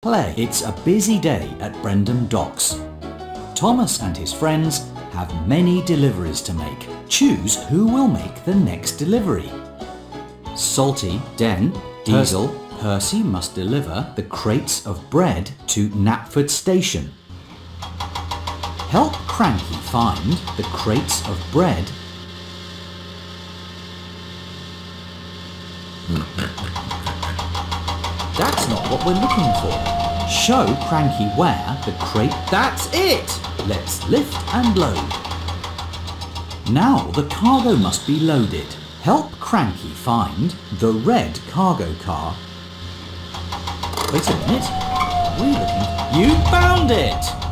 Play. It's a busy day at Brendam Docks. Thomas and his friends have many deliveries to make. Choose who will make the next delivery. Salty, Den, Diesel, Percy must deliver the crates of bread to Knapford Station. Help Cranky find the crates of bread we're looking for. Show Cranky where the crate... That's it! Let's lift and load. Now the cargo must be loaded. Help Cranky find the red cargo car. Wait a minute. We're looking... You found it!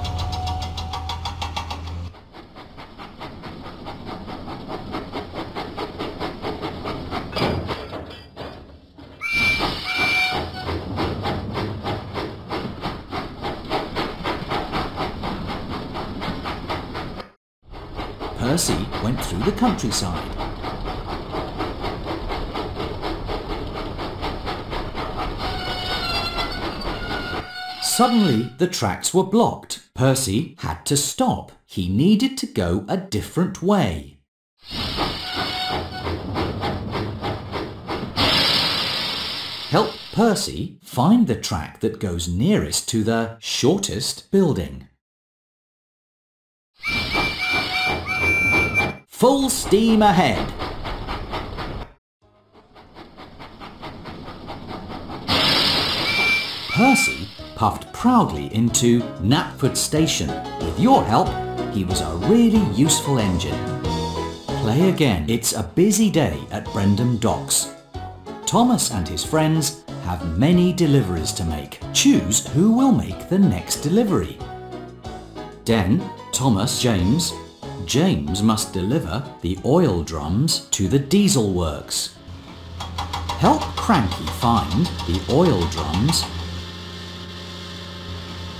Percy went through the countryside. Suddenly, the tracks were blocked. Percy had to stop. He needed to go a different way. Help Percy find the track that goes nearest to the shortest building. Full steam ahead. Percy puffed proudly into Knapford Station. With your help, he was a really useful engine. Play again. It's a busy day at Brendam Docks. Thomas and his friends have many deliveries to make. Choose who will make the next delivery. Den, Thomas, James. James must deliver the oil drums to the diesel works. Help Cranky find the oil drums.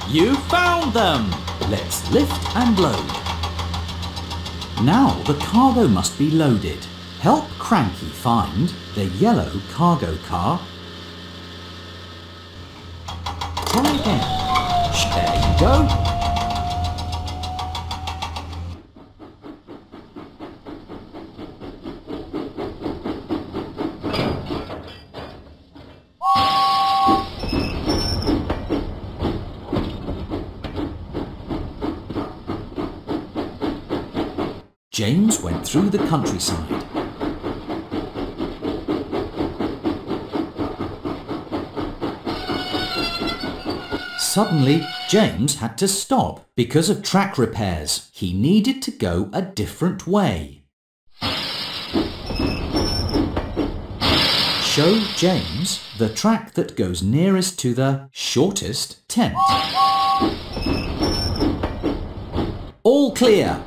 You found them! Let's lift and load. Now the cargo must be loaded. Help Cranky find the yellow cargo car. Try again. There you go. James went through the countryside. Suddenly, James had to stop because of track repairs. He needed to go a different way. Show James the track that goes nearest to the shortest tent. All clear!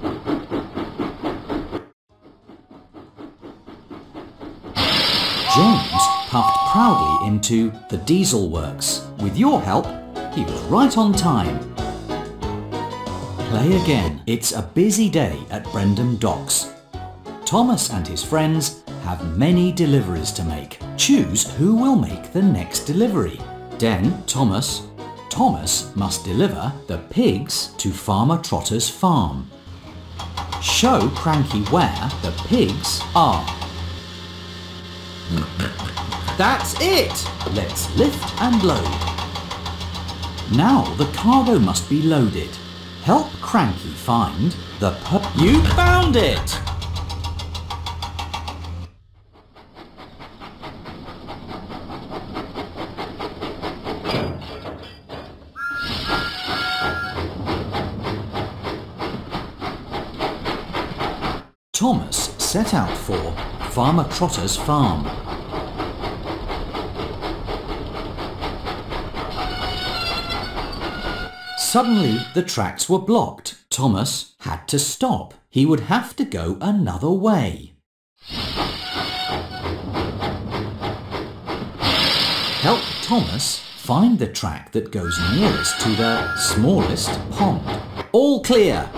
James puffed proudly into the diesel works. With your help, he was right on time. Play again. It's a busy day at Brendam Docks. Thomas and his friends have many deliveries to make. Choose who will make the next delivery. Den, Thomas. Thomas must deliver the pigs to Farmer Trotter's farm. Show Cranky where the pigs are. That's it! Let's lift and load. Now the cargo must be loaded. Help Cranky find the pu- You found it! Thomas set out for Farmer Trotter's farm. Suddenly, the tracks were blocked. Thomas had to stop. He would have to go another way. Help Thomas find the track that goes nearest to the smallest pond. All clear!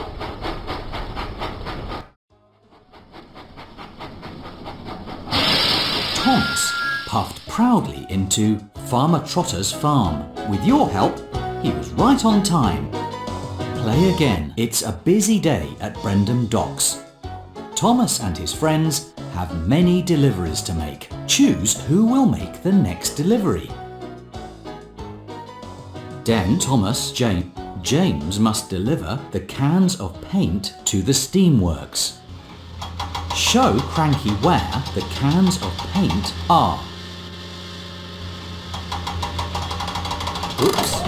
Thomas puffed proudly into Farmer Trotter's farm. With your help, he was right on time. Play again. It's a busy day at Brendam Docks. Thomas and his friends have many deliveries to make. Choose who will make the next delivery. Den Thomas Jane, James must deliver the cans of paint to the steamworks. Show Cranky where the cans of paint are. Oops.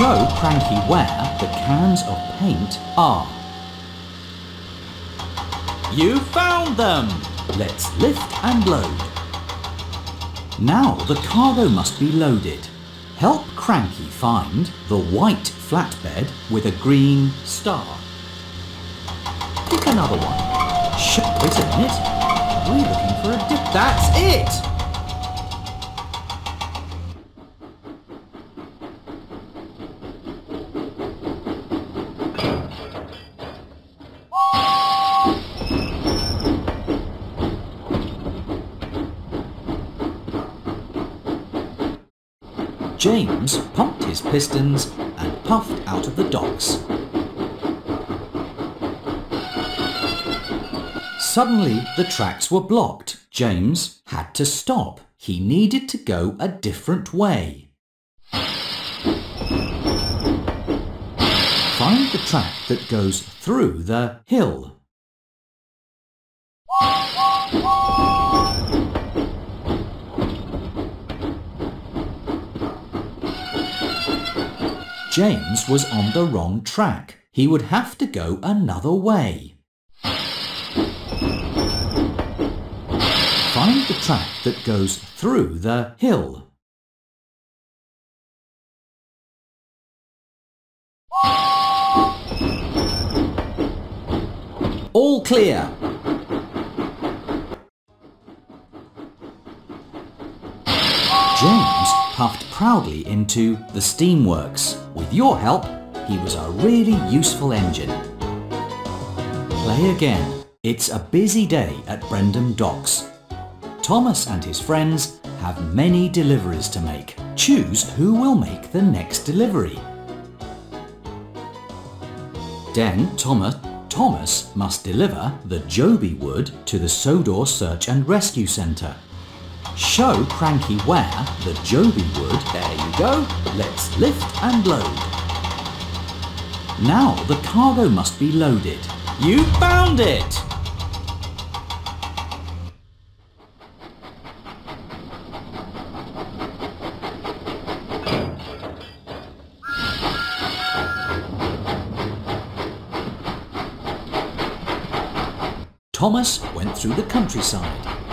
Show Cranky where the cans of paint are. You found them! Let's lift and load. Now the cargo must be loaded. Help Cranky find the white flatbed with a green star. Pick another one. Shh, wait a minute. We're looking for a dip. That's it! James pumped his pistons and puffed out of the docks. Suddenly, the tracks were blocked. James had to stop. He needed to go a different way. Find the track that goes through the hill. James was on the wrong track. He would have to go another way. Find the track that goes through the hill. All clear. James puffed proudly into the steamworks. With your help, he was a really useful engine. Play again. It's a busy day at Brendam Docks. Thomas and his friends have many deliveries to make. Choose who will make the next delivery. Then Thomas Thomas must deliver the Jobi wood to the Sodor Search and Rescue Centre. Show Cranky where the Jobi wood, there you go, let's lift and load. Now the cargo must be loaded. You found it! Thomas went through the countryside.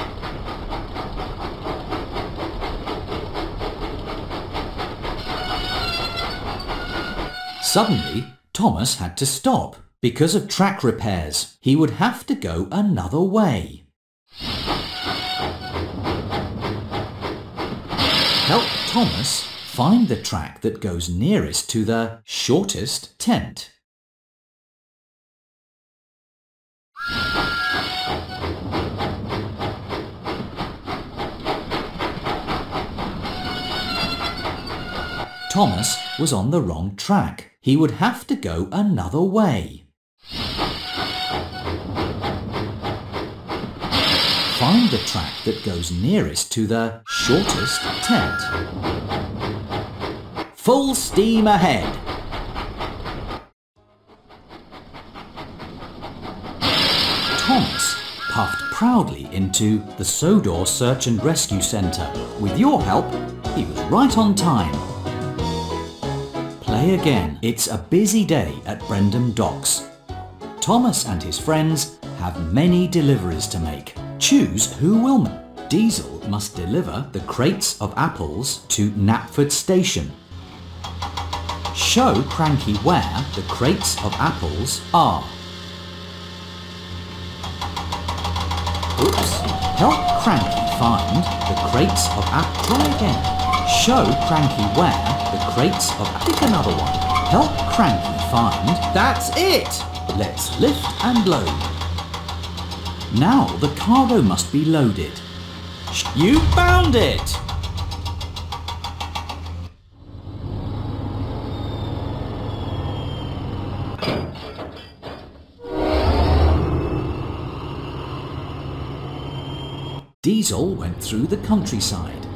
Suddenly, Thomas had to stop. Because of track repairs, he would have to go another way. Help Thomas find the track that goes nearest to the shortest tent. Thomas was on the wrong track. He would have to go another way. Find the track that goes nearest to the shortest tent. Full steam ahead. Thomas puffed proudly into the Sodor Search and Rescue Centre. With your help, he was right on time again. It's a busy day at Brendam Docks. Thomas and his friends have many deliveries to make. Choose who will. Diesel must deliver the crates of apples to Knapford Station. Show Cranky where the crates of apples are. Oops. Help Cranky find the crates of apples. Try again. Show Cranky where crates of... Pick another one. Help Cranky find... That's it! Let's lift and load. Now the cargo must be loaded. You found it! Diesel went through the countryside.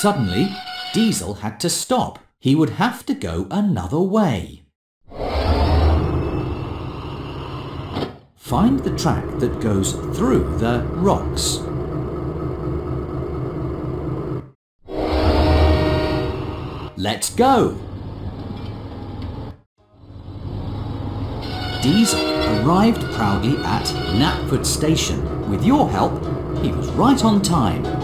Suddenly, Diesel had to stop. He would have to go another way. Find the track that goes through the rocks. Let's go! Diesel arrived proudly at Knapford Station. With your help, he was right on time.